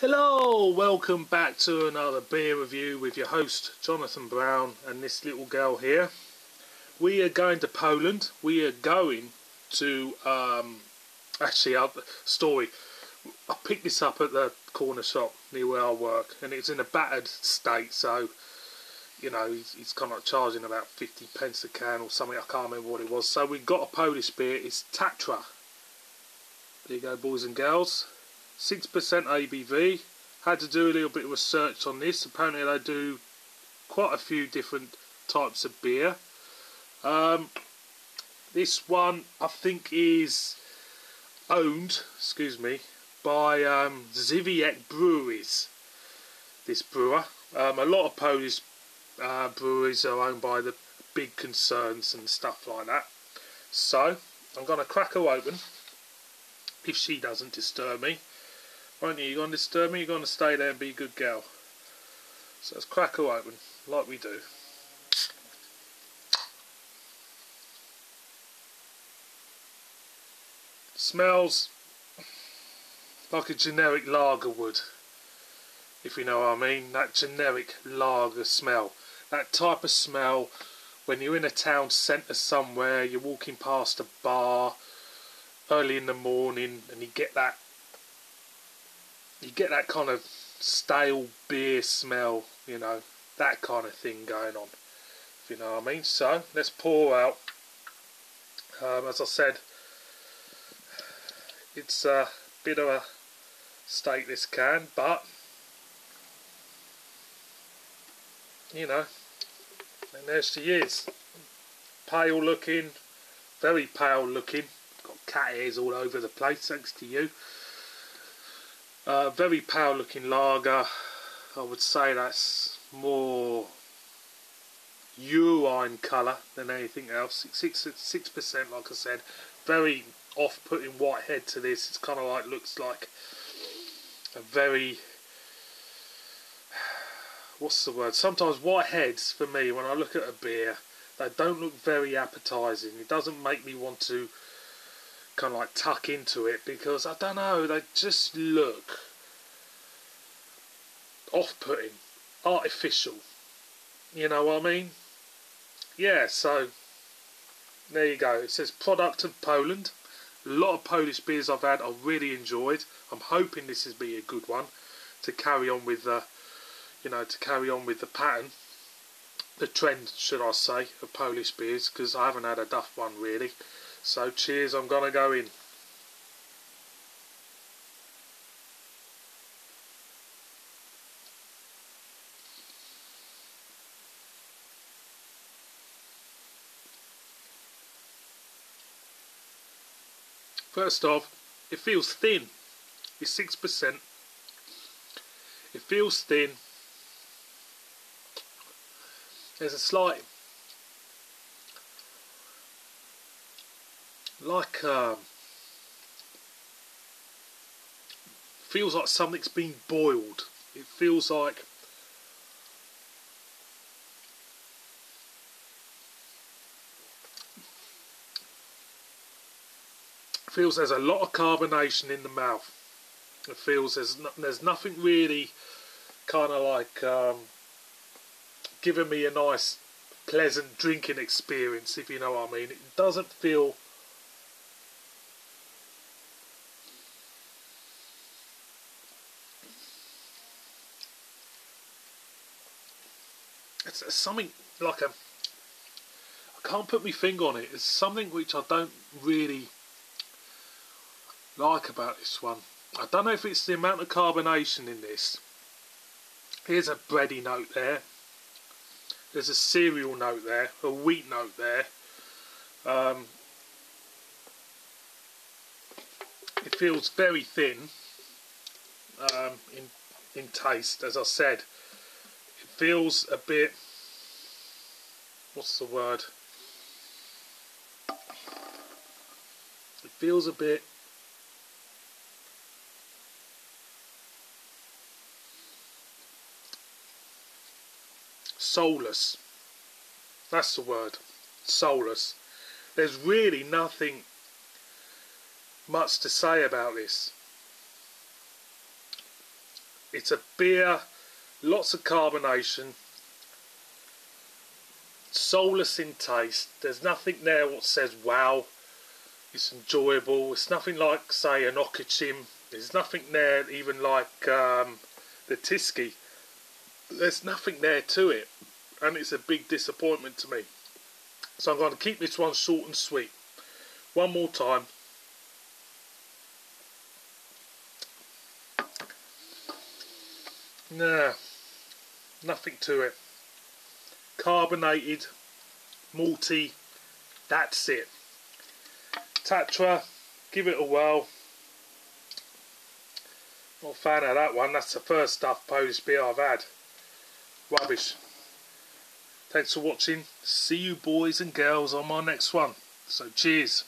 Hello, welcome back to another beer review with your host Jonathan Brown and this little girl here. We are going to Poland. We are going to um, actually our story. I picked this up at the corner shop near where I work, and it's in a battered state. So, you know, he's, he's kind of charging about 50 pence a can or something. I can't remember what it was. So we got a Polish beer. It's Tatra. There you go, boys and girls. 6% ABV. Had to do a little bit of research on this. Apparently they do quite a few different types of beer. Um, this one I think is owned, excuse me, by um, Żywiec Breweries. This brewer. Um, a lot of Polish uh, breweries are owned by the big concerns and stuff like that. So I'm going to crack her open if she doesn't disturb me. Won't you? You going to disturb me? You're going to stay there and be a good girl. So let's crack her open, like we do. Smells like a generic lager would, if you know what I mean. That generic lager smell. That type of smell when you're in a town centre somewhere, you're walking past a bar early in the morning and you get that you get that kind of stale beer smell, you know, that kind of thing going on, if you know what I mean. So let's pour out. Um, as I said, it's a bit of a state this can, but you know, and there she is, pale looking, very pale looking. Got cat ears all over the place, thanks to you. Uh, very pale looking lager. I would say that's more urine colour than anything else. Six six percent, like I said, very off-putting white head to this. It's kind of like looks like a very what's the word? Sometimes white heads for me when I look at a beer, they don't look very appetising. It doesn't make me want to kind of like tuck into it because I don't know, they just look off putting, artificial. You know what I mean? Yeah, so there you go. It says product of Poland. A lot of Polish beers I've had I've really enjoyed. I'm hoping this is be a good one to carry on with the you know, to carry on with the pattern the trend, should I say, of Polish beers because I haven't had a Duff one really. So cheers, I'm gonna go in. First off, it feels thin. It's 6%. It feels thin. There's a slight like um, feels like something's been boiled. It feels like feels there's a lot of carbonation in the mouth. It feels there's no, there's nothing really kind of like um, giving me a nice pleasant drinking experience if you know what I mean. It doesn't feel it's something like a I can't put my finger on it. It's something which I don't really like about this one. I don't know if it's the amount of carbonation in this. Here's a bready note there. There's a cereal note there, a wheat note there. Um, it feels very thin um, in in taste, as I said. Feels a bit. What's the word? It feels a bit soulless. That's the word. Soulless. There's really nothing much to say about this. It's a beer, lots of carbonation, soulless in taste. There's nothing there what says wow. It's enjoyable. It's nothing like, say, an Okocim. There's nothing there even like um, the Tyskie. There's nothing there to it. And it's a big disappointment to me. So I'm going to keep this one short and sweet. One more time. Nah, nothing to it. Carbonated, malty, that's it. Tatra, give it a whirl. Not a fan of that one, that's the first stuff Polish beer I've had. Rubbish. Thanks for watching. See you boys and girls on my next one. So cheers.